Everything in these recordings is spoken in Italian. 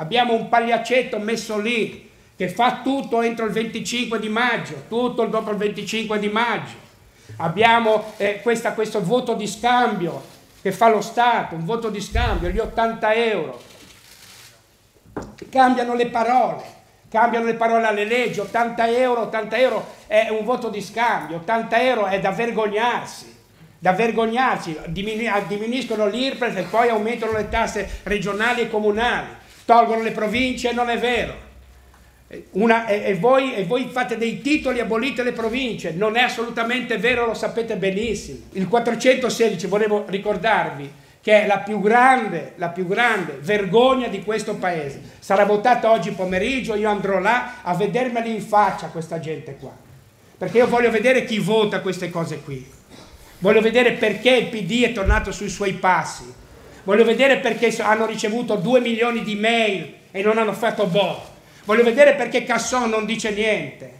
Abbiamo un pagliacetto messo lì che fa tutto entro il 25 di maggio, tutto dopo il 25 di maggio. Abbiamo eh, questa, questo voto di scambio che fa lo Stato, un voto di scambio, gli 80 euro. Cambiano le parole, cambiano le parole alle leggi, 80 euro, 80 euro è un voto di scambio, 80 euro è da vergognarsi da vergognarsi, diminuiscono l'IRPEF e poi aumentano le tasse regionali e comunali, tolgono le province, non è vero. Una, e, e, voi, e, voi, fate dei titoli, abolite le province, non è assolutamente vero, lo sapete benissimo. Il 416, volevo ricordarvi, che è la più grande, la più grande vergogna di questo paese. Sarà votata oggi pomeriggio, io andrò là a vedermeli in faccia questa gente qua. Perché io voglio vedere chi vota queste cose qui. Voglio vedere perché il PD è tornato sui suoi passi. Voglio vedere perché hanno ricevuto 2 milioni di mail e non hanno fatto boh. Voglio vedere perché Casson non dice niente.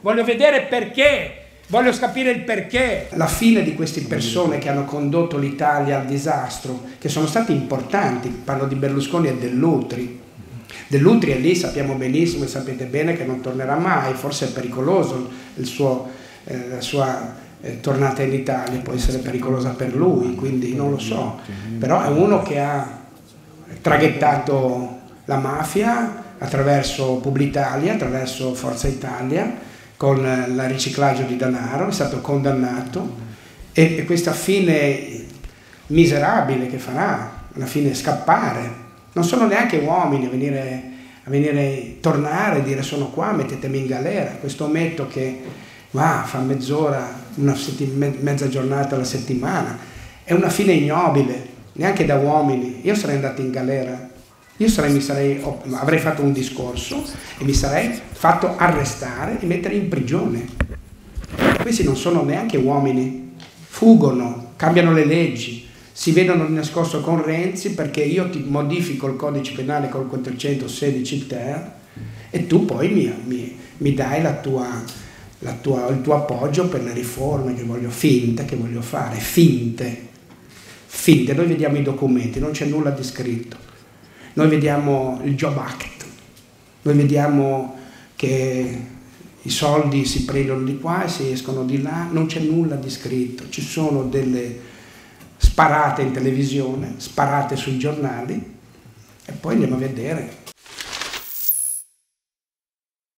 Voglio vedere perché. Voglio capire il perché. La fine di queste persone che hanno condotto l'Italia al disastro, che sono stati importanti, parlo di Berlusconi e dell'Utri. Dell'Utri è lì, sappiamo benissimo e sapete bene che non tornerà mai, forse è pericoloso suo, eh, la sua eh, tornata in Italia, può essere pericolosa per lui, quindi non lo so. Però è uno che ha traghettato la mafia, attraverso Publitalia, attraverso Forza Italia, con il riciclaggio di denaro, è stato condannato. E, e questa fine miserabile che farà, alla fine scappare, non sono neanche uomini a venire, a venire tornare e dire sono qua, mettetemi in galera, questo ometto che va, fa mezz'ora, mezza giornata alla settimana, è una fine ignobile, neanche da uomini, io sarei andato in galera. Io sarei, sarei, avrei fatto un discorso e mi sarei fatto arrestare e mettere in prigione. Questi non sono neanche uomini, fuggono, cambiano le leggi, si vedono nascosto con Renzi perché io ti modifico il codice penale col 416 ter e tu poi mi, mi, mi dai la tua, tua, il tuo appoggio per le riforme che voglio, finte che voglio fare, finte, finte. Noi vediamo i documenti, non c'è nulla di scritto. Noi vediamo il Job Act, noi vediamo che i soldi si prendono di qua e si escono di là, non c'è nulla di scritto, ci sono delle sparate in televisione, sparate sui giornali e poi andiamo a vedere